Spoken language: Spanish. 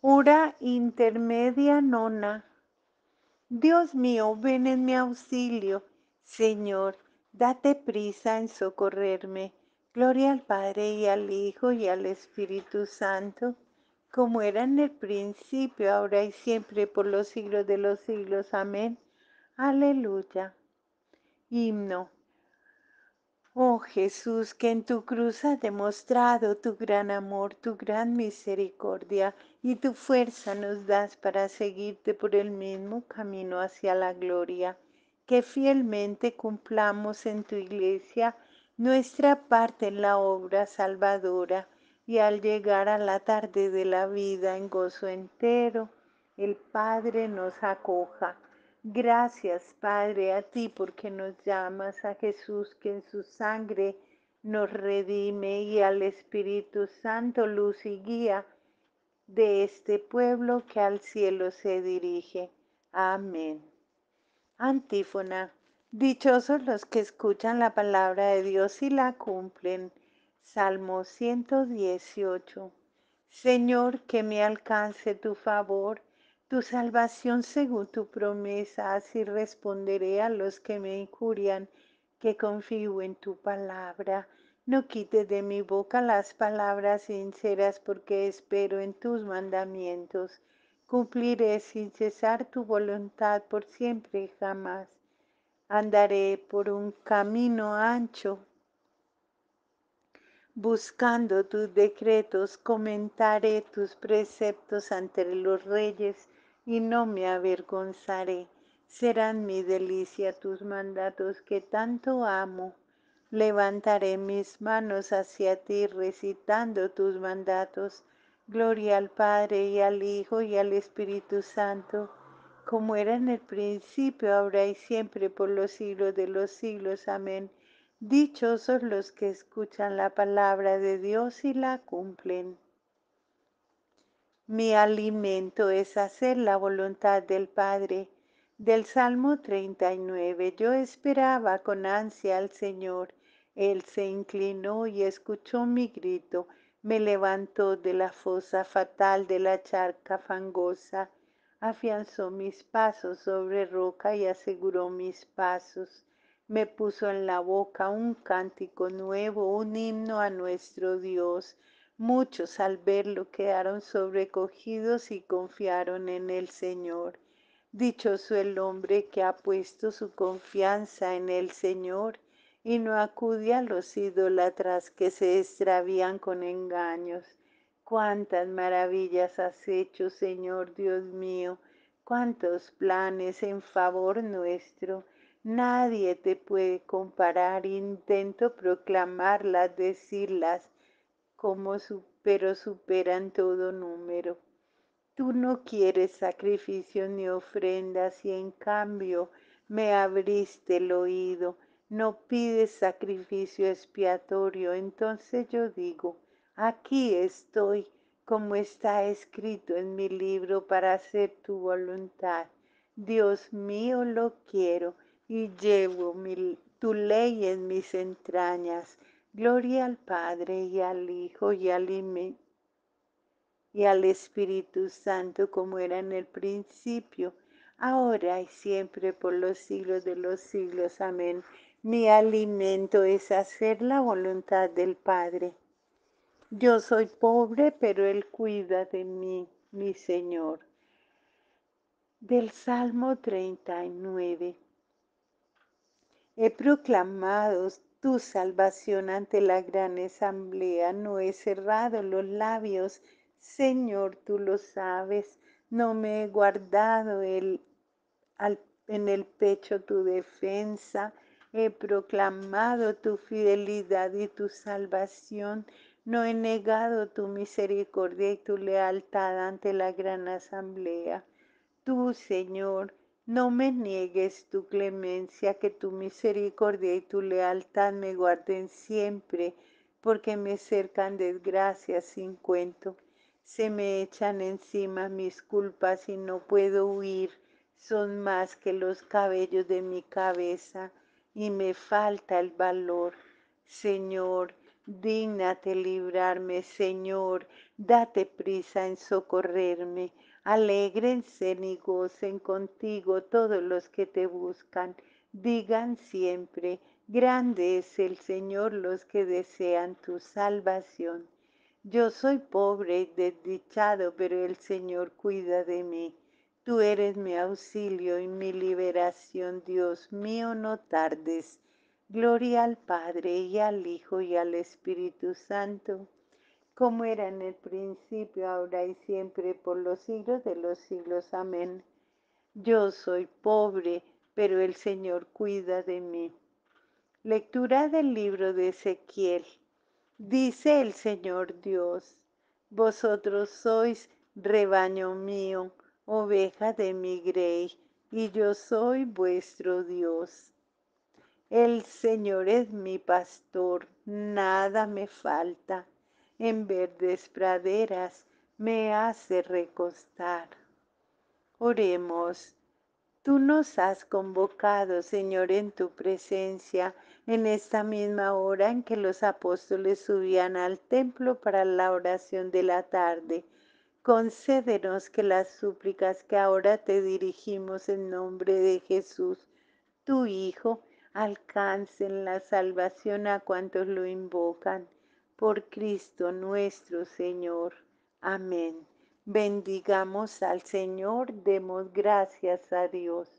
Hora intermedia nona. Dios mío, ven en mi auxilio. Señor, date prisa en socorrerme. Gloria al Padre y al Hijo y al Espíritu Santo, como era en el principio, ahora y siempre, por los siglos de los siglos. Amén. Aleluya. Himno. Oh Jesús, que en tu cruz has demostrado tu gran amor, tu gran misericordia y tu fuerza nos das para seguirte por el mismo camino hacia la gloria. Que fielmente cumplamos en tu iglesia nuestra parte en la obra salvadora y al llegar a la tarde de la vida en gozo entero, el Padre nos acoja Gracias, Padre, a ti porque nos llamas a Jesús que en su sangre nos redime y al Espíritu Santo luz y guía de este pueblo que al cielo se dirige. Amén. Antífona. Dichosos los que escuchan la palabra de Dios y la cumplen. Salmo 118. Señor, que me alcance tu favor tu salvación según tu promesa, así responderé a los que me injurian, que confío en tu palabra. No quites de mi boca las palabras sinceras, porque espero en tus mandamientos. Cumpliré sin cesar tu voluntad por siempre y jamás. Andaré por un camino ancho, buscando tus decretos, comentaré tus preceptos ante los reyes y no me avergonzaré. Serán mi delicia tus mandatos que tanto amo. Levantaré mis manos hacia ti recitando tus mandatos. Gloria al Padre y al Hijo y al Espíritu Santo, como era en el principio, ahora y siempre, por los siglos de los siglos. Amén. Dichosos los que escuchan la palabra de Dios y la cumplen. Mi alimento es hacer la voluntad del Padre. Del Salmo 39. Yo esperaba con ansia al Señor. Él se inclinó y escuchó mi grito. Me levantó de la fosa fatal de la charca fangosa. Afianzó mis pasos sobre roca y aseguró mis pasos. Me puso en la boca un cántico nuevo, un himno a nuestro Dios Muchos al verlo quedaron sobrecogidos y confiaron en el Señor. Dichoso el hombre que ha puesto su confianza en el Señor y no acude a los idólatras que se extravían con engaños. Cuántas maravillas has hecho, Señor Dios mío, cuántos planes en favor nuestro. Nadie te puede comparar, intento proclamarlas, decirlas, como pero superan todo número. Tú no quieres sacrificios ni ofrendas y en cambio me abriste el oído. No pides sacrificio expiatorio. Entonces yo digo, aquí estoy, como está escrito en mi libro, para hacer tu voluntad. Dios mío, lo quiero y llevo tu ley en mis entrañas. Gloria al Padre y al Hijo y al, y al Espíritu Santo como era en el principio, ahora y siempre por los siglos de los siglos. Amén. Mi alimento es hacer la voluntad del Padre. Yo soy pobre, pero Él cuida de mí, mi Señor. Del Salmo 39. He proclamado tu salvación ante la gran asamblea. No he cerrado los labios, Señor, tú lo sabes. No me he guardado en el pecho tu defensa. He proclamado tu fidelidad y tu salvación. No he negado tu misericordia y tu lealtad ante la gran asamblea. Tú, Señor, no me niegues tu clemencia, que tu misericordia y tu lealtad me guarden siempre, porque me cercan desgracias sin cuento. Se me echan encima mis culpas y no puedo huir, son más que los cabellos de mi cabeza y me falta el valor. Señor, Dígnate librarme, Señor, date prisa en socorrerme. Alégrense y gocen contigo todos los que te buscan. Digan siempre, grande es el Señor los que desean tu salvación. Yo soy pobre y desdichado, pero el Señor cuida de mí. Tú eres mi auxilio y mi liberación, Dios mío, no tardes. Gloria al Padre y al Hijo y al Espíritu Santo, como era en el principio, ahora y siempre, por los siglos de los siglos. Amén. Yo soy pobre, pero el Señor cuida de mí. Lectura del libro de Ezequiel. Dice el Señor Dios, vosotros sois rebaño mío, oveja de mi grey, y yo soy vuestro Dios. El Señor es mi pastor, nada me falta. En verdes praderas me hace recostar. Oremos. Tú nos has convocado, Señor, en tu presencia, en esta misma hora en que los apóstoles subían al templo para la oración de la tarde. Concédenos que las súplicas que ahora te dirigimos en nombre de Jesús, tu Hijo, alcancen la salvación a cuantos lo invocan. Por Cristo nuestro Señor. Amén. Bendigamos al Señor, demos gracias a Dios.